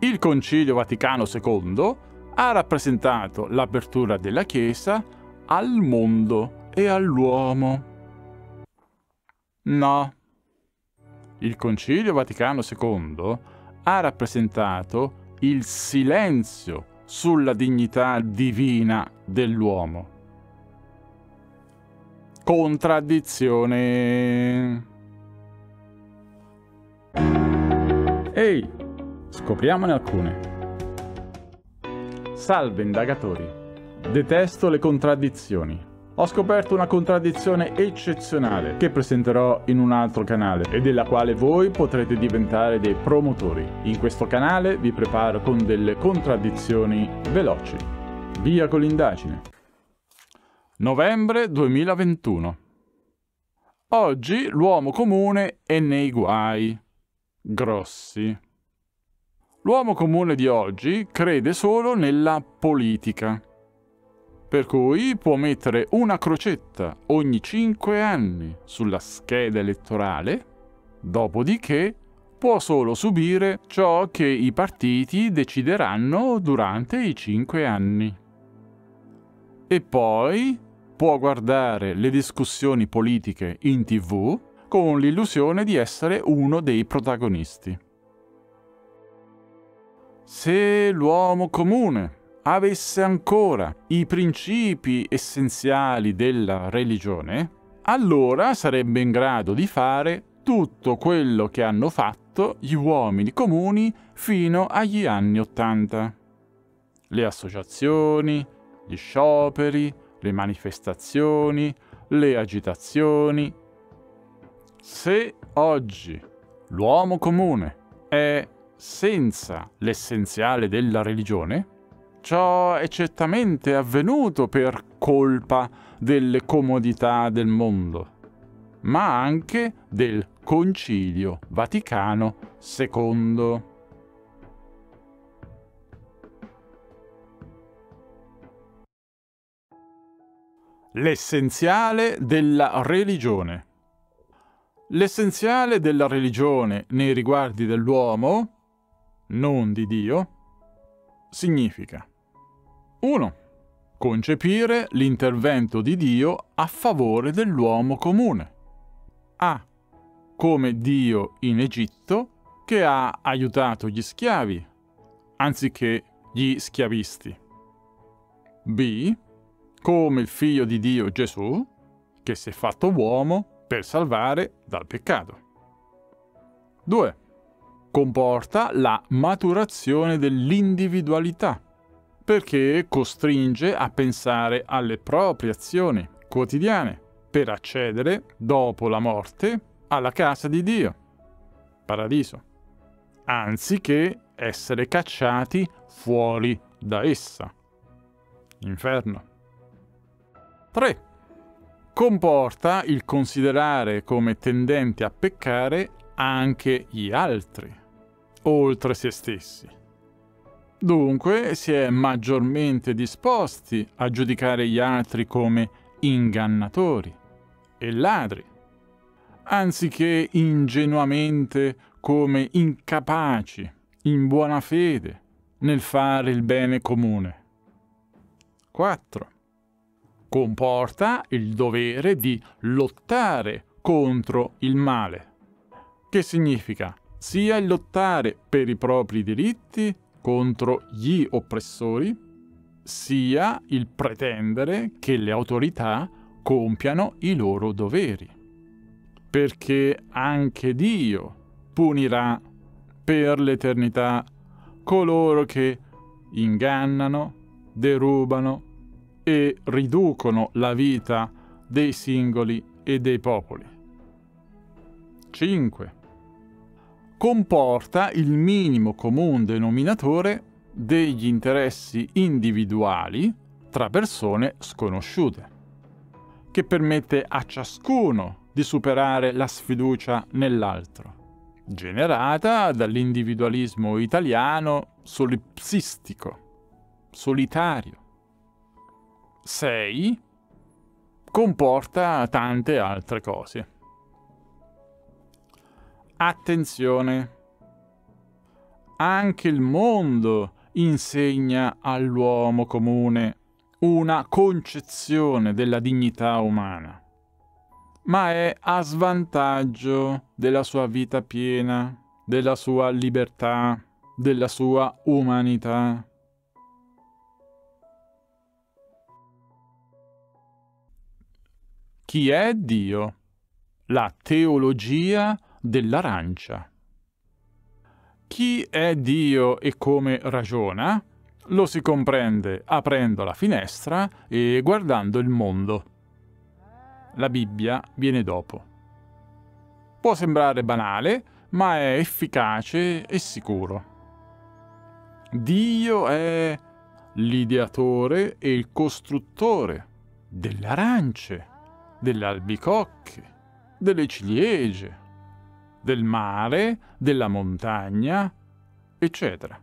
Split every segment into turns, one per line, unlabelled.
Il Concilio Vaticano II ha rappresentato l'apertura della Chiesa al mondo e all'uomo. No. Il Concilio Vaticano II ha rappresentato il silenzio sulla dignità divina dell'uomo. Contraddizione. Ehi, scopriamone alcune. Salve indagatori. Detesto le contraddizioni. Ho scoperto una contraddizione eccezionale che presenterò in un altro canale e della quale voi potrete diventare dei promotori. In questo canale vi preparo con delle contraddizioni veloci. Via con l'indagine. Novembre 2021. Oggi l'uomo comune è nei guai. Grossi. L'uomo comune di oggi crede solo nella politica per cui può mettere una crocetta ogni 5 anni sulla scheda elettorale, dopodiché può solo subire ciò che i partiti decideranno durante i 5 anni. E poi può guardare le discussioni politiche in tv con l'illusione di essere uno dei protagonisti. Se l'uomo comune avesse ancora i principi essenziali della religione, allora sarebbe in grado di fare tutto quello che hanno fatto gli uomini comuni fino agli anni Ottanta. Le associazioni, gli scioperi, le manifestazioni, le agitazioni. Se oggi l'uomo comune è senza l'essenziale della religione, Ciò è certamente avvenuto per colpa delle comodità del mondo, ma anche del Concilio Vaticano II. L'essenziale della religione. L'essenziale della religione nei riguardi dell'uomo, non di Dio, significa 1. Concepire l'intervento di Dio a favore dell'uomo comune. A. Come Dio in Egitto che ha aiutato gli schiavi, anziché gli schiavisti. B. Come il figlio di Dio Gesù, che si è fatto uomo per salvare dal peccato. 2. Comporta la maturazione dell'individualità perché costringe a pensare alle proprie azioni quotidiane per accedere, dopo la morte, alla casa di Dio, paradiso, anziché essere cacciati fuori da essa, inferno. 3. Comporta il considerare come tendenti a peccare anche gli altri, oltre se stessi Dunque si è maggiormente disposti a giudicare gli altri come ingannatori e ladri, anziché ingenuamente come incapaci, in buona fede, nel fare il bene comune. 4. Comporta il dovere di lottare contro il male, che significa sia il lottare per i propri diritti contro gli oppressori, sia il pretendere che le autorità compiano i loro doveri. Perché anche Dio punirà per l'eternità coloro che ingannano, derubano e riducono la vita dei singoli e dei popoli. 5 comporta il minimo comune denominatore degli interessi individuali tra persone sconosciute, che permette a ciascuno di superare la sfiducia nell'altro, generata dall'individualismo italiano solipsistico, solitario. 6. Comporta tante altre cose. Attenzione! anche il mondo insegna all'uomo comune una concezione della dignità umana, ma è a svantaggio della sua vita piena, della sua libertà, della sua umanità. Chi è Dio? La teologia dell'arancia. Chi è Dio e come ragiona? Lo si comprende aprendo la finestra e guardando il mondo. La Bibbia viene dopo. Può sembrare banale, ma è efficace e sicuro. Dio è l'ideatore e il costruttore delle arance delle albicocche, delle ciliegie, del mare, della montagna, eccetera.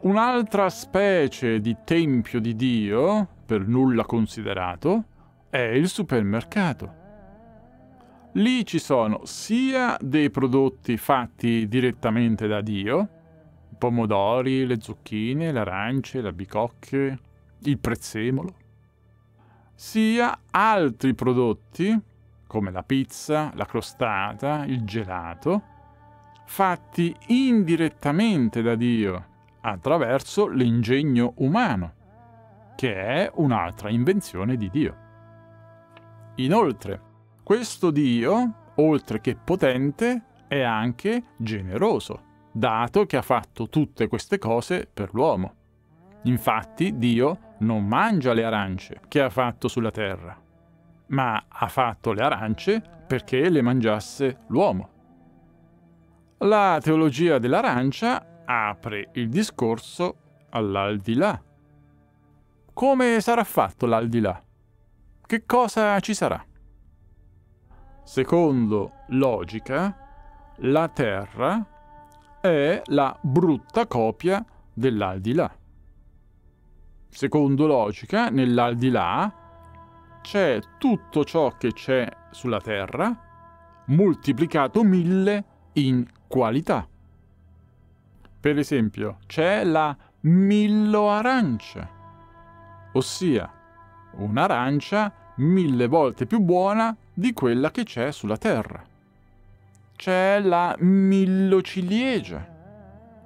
Un'altra specie di tempio di Dio, per nulla considerato, è il supermercato. Lì ci sono sia dei prodotti fatti direttamente da Dio, i pomodori, le zucchine, le arance, le albicocche, il prezzemolo, sia altri prodotti, come la pizza, la crostata, il gelato, fatti indirettamente da Dio attraverso l'ingegno umano, che è un'altra invenzione di Dio. Inoltre, questo Dio, oltre che potente, è anche generoso, dato che ha fatto tutte queste cose per l'uomo. Infatti Dio non mangia le arance che ha fatto sulla terra, ma ha fatto le arance perché le mangiasse l'uomo. La teologia dell'arancia apre il discorso all'aldilà. Come sarà fatto l'aldilà? Che cosa ci sarà? Secondo logica, la terra è la brutta copia dell'aldilà secondo logica, nell'aldilà c'è tutto ciò che c'è sulla Terra moltiplicato mille in qualità. Per esempio, c'è la millo arancia, ossia un'arancia mille volte più buona di quella che c'è sulla Terra. C'è la millo ciliegia,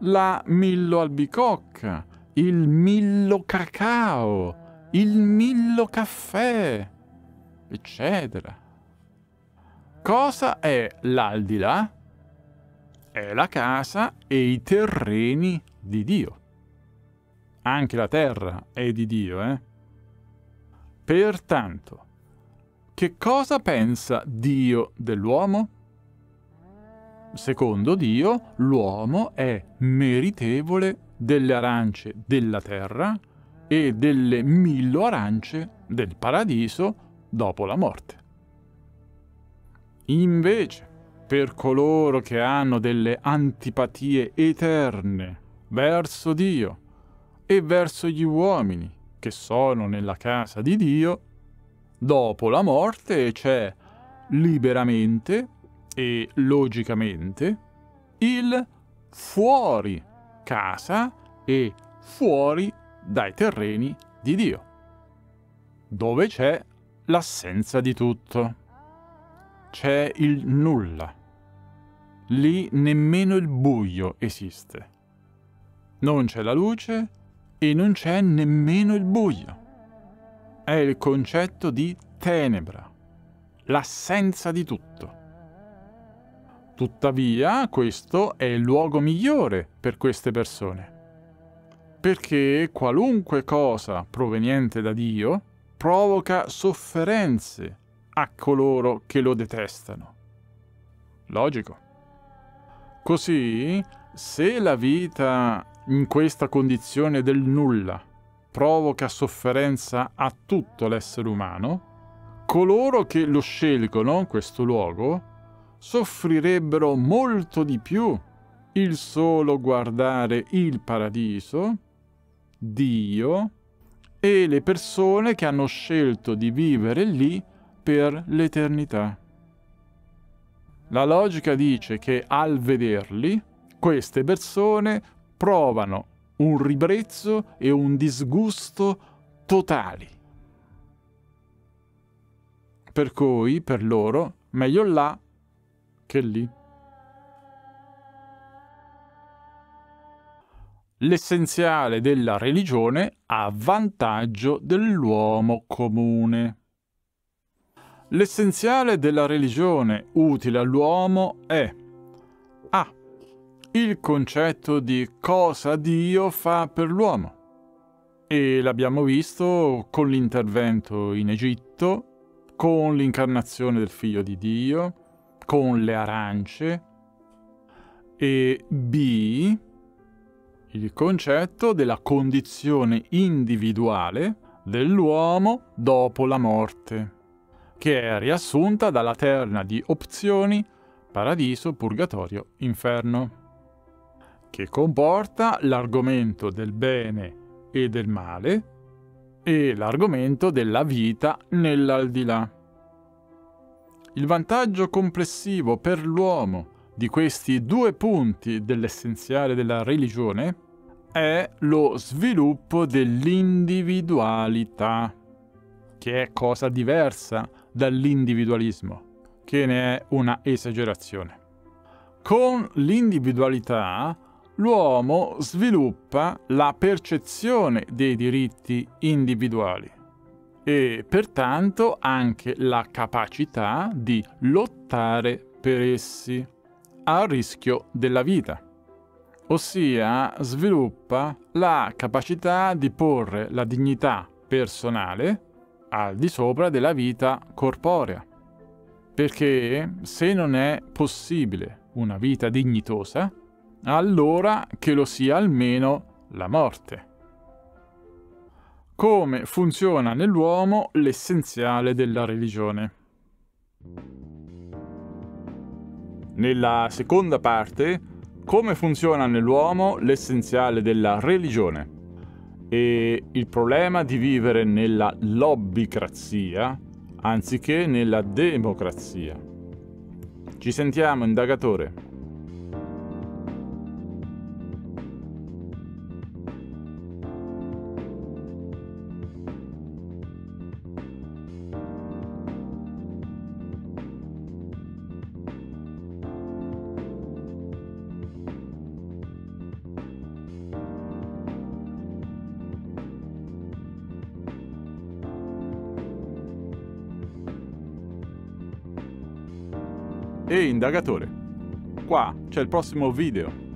la millo albicocca, il millo cacao, il millo caffè, eccetera. Cosa è l'aldilà? È la casa e i terreni di Dio. Anche la terra è di Dio, eh? Pertanto, che cosa pensa Dio dell'uomo? Secondo Dio, l'uomo è meritevole delle arance della terra e delle millo arance del paradiso dopo la morte. Invece, per coloro che hanno delle antipatie eterne verso Dio e verso gli uomini che sono nella casa di Dio, dopo la morte c'è liberamente e logicamente il fuori casa e fuori dai terreni di Dio, dove c'è l'assenza di tutto. C'è il nulla. Lì nemmeno il buio esiste. Non c'è la luce e non c'è nemmeno il buio. È il concetto di tenebra, l'assenza di tutto. Tuttavia, questo è il luogo migliore per queste persone. Perché qualunque cosa proveniente da Dio provoca sofferenze a coloro che lo detestano. Logico. Così, se la vita in questa condizione del nulla provoca sofferenza a tutto l'essere umano, coloro che lo scelgono, questo luogo, soffrirebbero molto di più il solo guardare il paradiso, Dio e le persone che hanno scelto di vivere lì per l'eternità. La logica dice che al vederli, queste persone provano un ribrezzo e un disgusto totali. Per cui, per loro, meglio là che lì. L'essenziale della religione a vantaggio dell'uomo comune. L'essenziale della religione utile all'uomo è A. Il concetto di cosa Dio fa per l'uomo. E l'abbiamo visto con l'intervento in Egitto, con l'incarnazione del figlio di Dio, con le arance. E B. Il concetto della condizione individuale dell'uomo dopo la morte che è riassunta dalla terna di opzioni paradiso, purgatorio, inferno, che comporta l'argomento del bene e del male e l'argomento della vita nell'aldilà. Il vantaggio complessivo per l'uomo di questi due punti dell'essenziale della religione è lo sviluppo dell'individualità, che è cosa diversa dall'individualismo, che ne è una esagerazione. Con l'individualità l'uomo sviluppa la percezione dei diritti individuali e pertanto anche la capacità di lottare per essi a rischio della vita, ossia sviluppa la capacità di porre la dignità personale al di sopra della vita corporea. Perché se non è possibile una vita dignitosa, allora che lo sia almeno la morte. Come funziona nell'uomo l'essenziale della religione. Nella seconda parte, come funziona nell'uomo l'essenziale della religione e il problema di vivere nella lobbicrazia anziché nella democrazia. Ci sentiamo, indagatore. Ehi, indagatore, qua c'è il prossimo video.